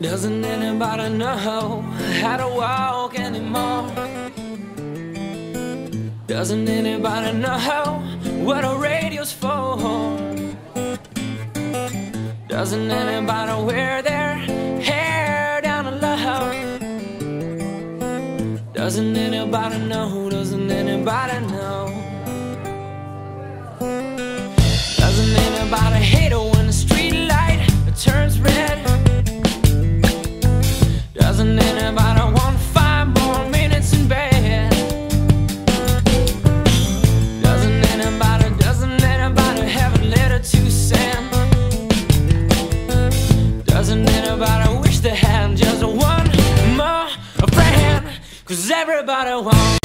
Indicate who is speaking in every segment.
Speaker 1: Doesn't anybody know how to walk anymore? Doesn't anybody know what a radio's for? Doesn't anybody wear their hair down low? Doesn't anybody know? Doesn't anybody know? Everybody wants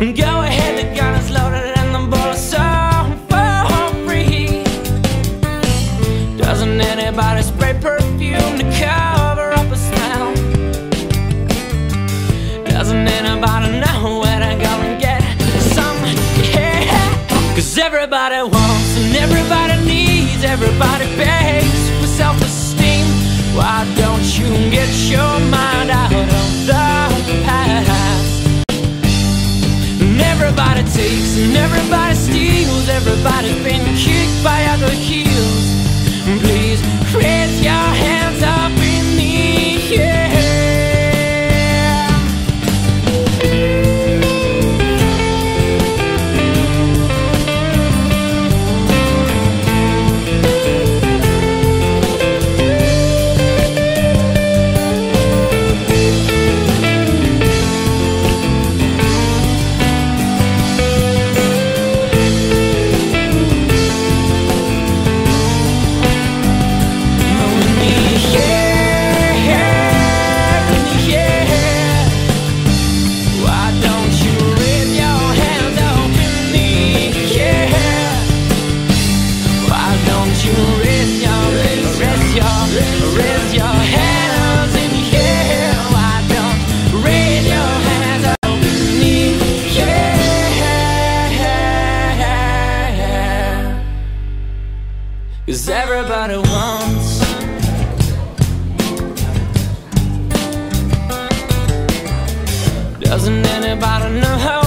Speaker 1: Go ahead, the gun is loaded and the bullets are for free. Doesn't anybody spray perfume to cover up a smell? Doesn't anybody know where to go and get some? Yeah, cause everybody wants and everybody needs, everybody begs everybody takes and everybody steals, everybody's been kicked by other heels. Cause everybody wants Doesn't anybody know how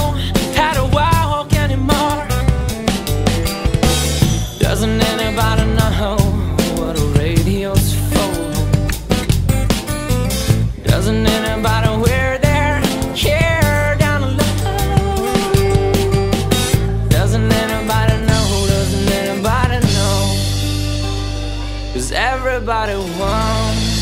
Speaker 1: Cause everybody wants